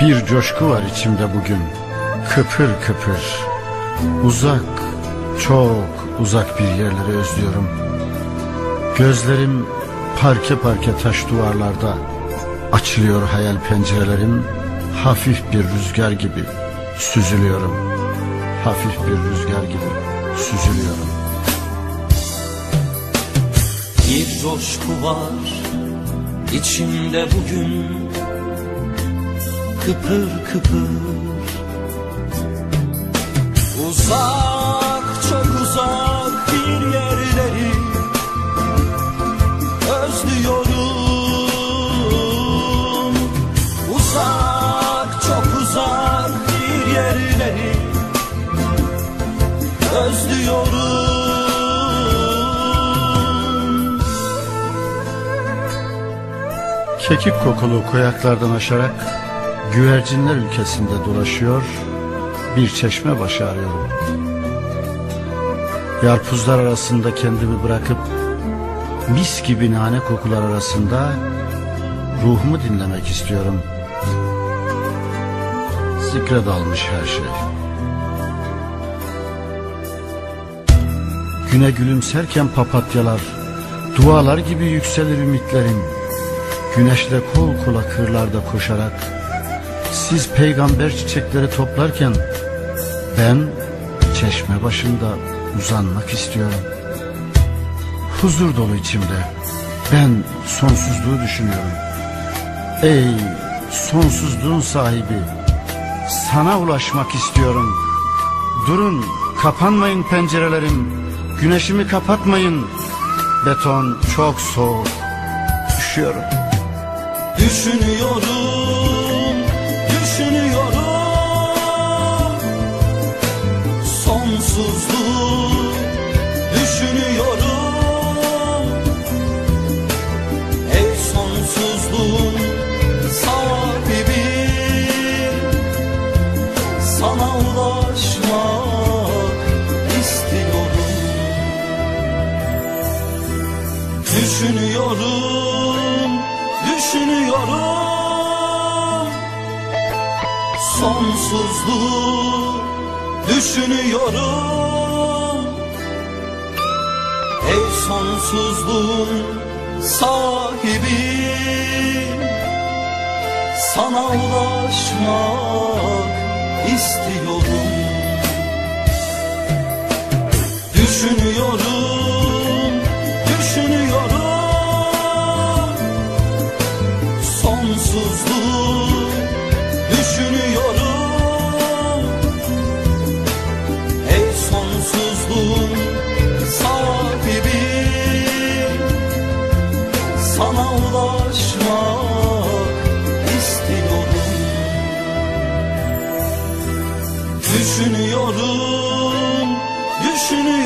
Bir coşku var içimde bugün. Kıpır kıpır. Uzak Çok uzak bir yerleri özlüyorum. Gözlerim parke parke taş duvarlarda. Açılıyor hayal pencerelerim. Hafif bir rüzgar gibi süzülüyorum. Hafif bir rüzgar gibi süzülüyorum. Bir coşku var içimde bugün Kıpır kıpır. Uzak çok uzak bir yerleri Özlüyorum. Uzak çok uzak bir yerleri Özlüyorum. Kekik kokulu koyaklardan aşarak güvercinler ülkesinde dolaşıyor, bir çeşme başı arıyorum. Yarpuzlar arasında kendimi bırakıp mis gibi nane kokular arasında ruhumu dinlemek istiyorum. Zikre dalmış her şey. Güne gülümserken papatyalar, dualar gibi yükselir ümitlerim. Güneşle kol kola kırlarda koşarak siz peygamber çiçekleri toplarken ben çeşme başında uzanmak istiyorum. Huzur dolu içimde ben sonsuzluğu düşünüyorum. Ey sonsuzluğun sahibi sana ulaşmak istiyorum. Durun kapanmayın pencerelerim güneşimi kapatmayın. Beton çok soğuk üşüyorum. Düşünüyorum, Sonsuzluğu düşünüyorum. Ey sonsuzluğun sahibi Sana ulaşmak istiyorum. Düşünüyorum, düşünüyorum. Sonsuzluğu düşünüyorum. Ey sonsuzluğun sahibi. Sana ulaşmak istiyorum. Düşünüyorum,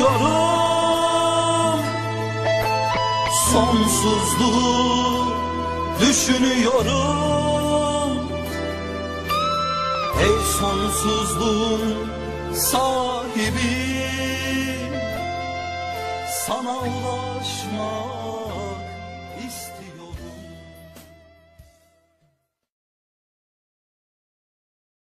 düşünüyorum Sonsuzluğu düşünüyorum. Ey sonsuzluğun sahibi Sana ulaşmak